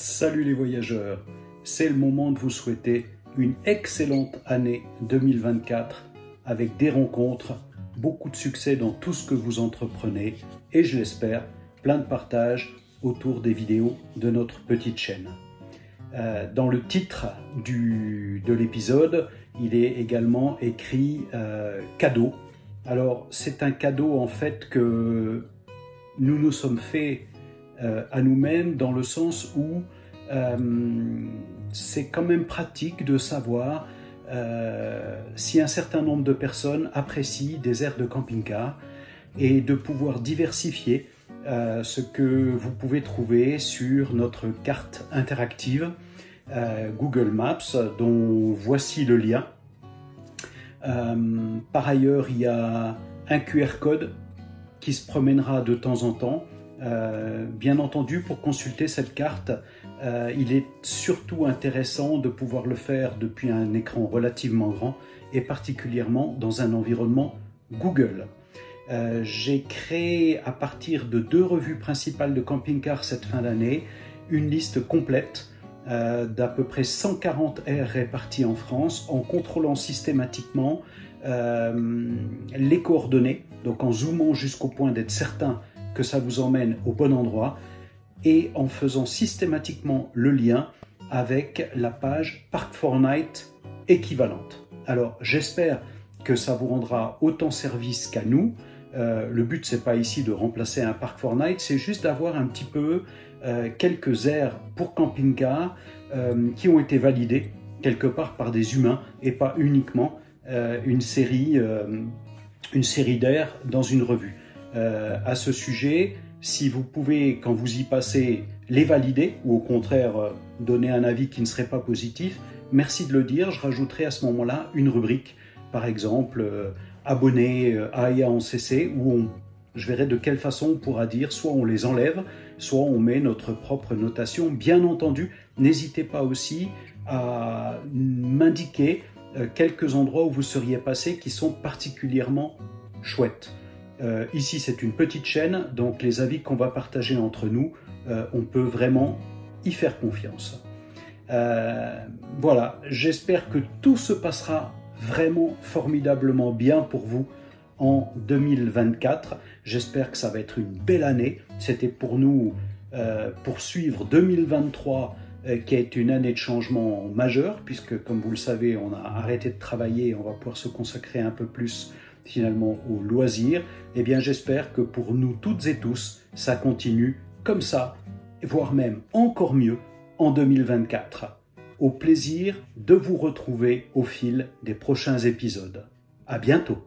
Salut les voyageurs, c'est le moment de vous souhaiter une excellente année 2024 avec des rencontres, beaucoup de succès dans tout ce que vous entreprenez et je l'espère, plein de partage autour des vidéos de notre petite chaîne. Euh, dans le titre du, de l'épisode, il est également écrit euh, cadeau. Alors c'est un cadeau en fait que nous nous sommes faits euh, à nous-mêmes dans le sens où c'est quand même pratique de savoir euh, si un certain nombre de personnes apprécient des aires de camping-car et de pouvoir diversifier ce que vous pouvez trouver sur notre carte interactive Google Maps dont voici le lien. par ailleurs, il y a un QR code qui se promènera de temps en temps euh, bien entendu, pour consulter cette carte, euh, il est surtout intéressant de pouvoir le faire depuis un écran relativement grand et particulièrement dans un environnement Google. Euh, j'ai créé à partir de deux revues principales de camping-car cette fin d'année une liste complète d'à peu près 140 aires réparties en France en contrôlant systématiquement les coordonnées, donc en zoomant jusqu'au point d'être certain que ça vous emmène au bon endroit et en faisant systématiquement le lien avec la page Park Night équivalente. Alors j'espère que ça vous rendra autant service qu'à nous. Euh, le but c'est pas ici de remplacer un Park Night, c'est juste d'avoir un petit peu euh, quelques aires pour camping-car euh, qui ont été validées quelque part par des humains et pas uniquement une série, une série d'aires dans une revue. À ce sujet. Si vous pouvez, quand vous y passez, les valider ou au contraire euh, donner un avis qui ne serait pas positif, merci de le dire. Je rajouterai à ce moment-là une rubrique, par exemple euh, abonné à IA en CC, où on, je verrai de quelle façon on pourra dire soit on les enlève, soit on met notre propre notation. Bien entendu, n'hésitez pas aussi à m'indiquer quelques endroits où vous seriez passé qui sont particulièrement chouettes. Euh, ici, c'est une petite chaîne, donc les avis qu'on va partager entre nous, euh, on peut vraiment y faire confiance. Euh, voilà, j'espère que tout se passera vraiment formidablement bien pour vous en 2024. J'espère que ça va être une belle année. C'était pour nous poursuivre 2023 qui a été une année de changement majeur, puisque comme vous le savez, on a arrêté de travailler et on va pouvoir se consacrer un peu plus finalement au loisir, eh bien j'espère que pour nous toutes et tous, ça continue comme ça, voire même encore mieux en 2024. Au plaisir de vous retrouver au fil des prochains épisodes. À bientôt!